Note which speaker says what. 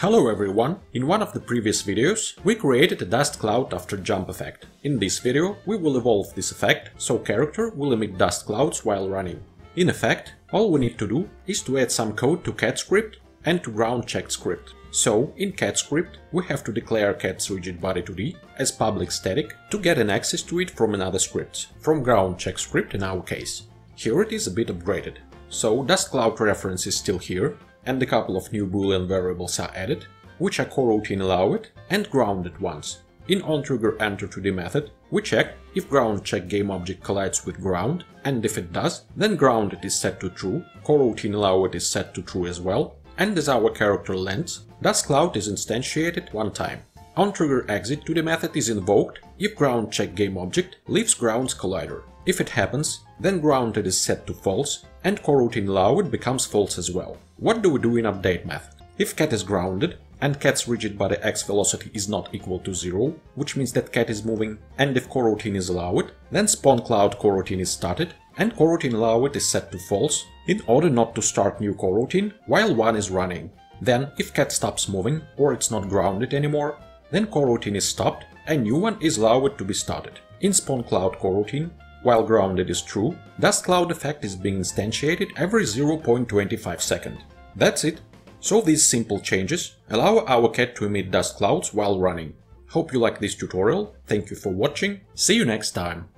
Speaker 1: Hello everyone! In one of the previous videos, we created a dust cloud after jump effect. In this video, we will evolve this effect, so character will emit dust clouds while running. In effect, all we need to do is to add some code to cat script and to ground check script. So, in cat script, we have to declare cat's rigid body 2D as public static to get an access to it from another script, from ground check script in our case. Here it is a bit upgraded. So, dust cloud reference is still here, and a couple of new boolean variables are added, which are coroutine allowed and grounded ones. In OnTriggerEnter2D method, we check if ground check game object collides with ground, and if it does, then grounded is set to true, coroutine allowed is set to true as well, and as our character lands, dust cloud is instantiated one time. OnTriggerExit2D method is invoked if ground check game object leaves ground's collider. If it happens, then grounded is set to false and coroutine allowed becomes false as well. What do we do in update method? If cat is grounded and cat's rigid body x velocity is not equal to 0, which means that cat is moving, and if coroutine is allowed, then spawn cloud coroutine is started and coroutine allowed is set to false in order not to start new coroutine while one is running. Then, if cat stops moving or it's not grounded anymore, then coroutine is stopped and new one is allowed to be started. In spawn cloud coroutine, while grounded is true, dust cloud effect is being instantiated every 0.25 second. That's it. So these simple changes allow our cat to emit dust clouds while running. Hope you like this tutorial, thank you for watching, see you next time!